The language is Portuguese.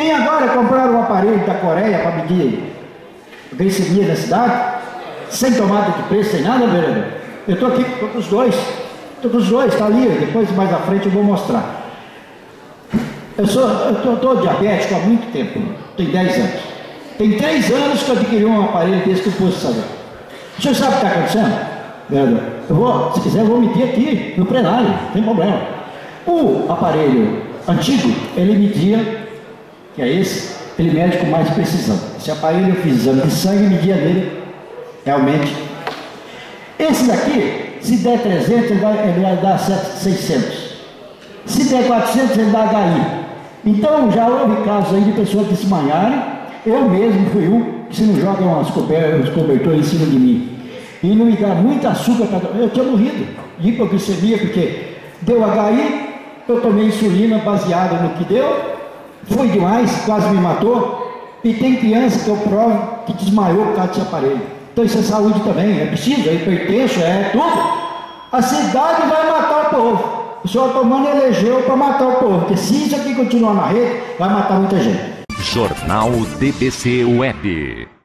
Tem agora comprar um aparelho da Coreia para medir a glicemia da cidade, sem tomada de preço, sem nada, vereador. Eu estou aqui com os dois. Estou com os dois, está ali, depois mais à frente eu vou mostrar. Eu sou, eu estou diabético há muito tempo, tem 10 anos. Tem 3 anos que eu adquiri um aparelho desse que eu posso saber. O senhor sabe o que está acontecendo? Vereador? Eu vou, se quiser, eu vou medir aqui no plenário, não tem problema. O aparelho antigo, ele media, que é esse, ele mede com mais precisão. Esse aparelho eu fiz exame de sangue e media nele, realmente. Esse daqui, se der 300, ele vai, ele vai dar 600. Se der 400, ele dá HI. Então, já houve casos aí de pessoas que desmaiarem. Eu mesmo fui um, que se não joga umas cobertores, em cima de mim. E não me dá muito açúcar, pra... eu tinha morrido de hipoglicemia, porque deu HI, eu tomei insulina baseada no que deu, foi demais, quase me matou. E tem criança que eu provo que desmaiou por causa desse aparelho. Então isso é saúde também, é preciso, é hipertenso, é tudo. A cidade vai matar o povo. O senhor Tomando elegeu para matar o povo, porque se isso aqui continuar na rede, vai matar muita gente. Jornal DBC Web.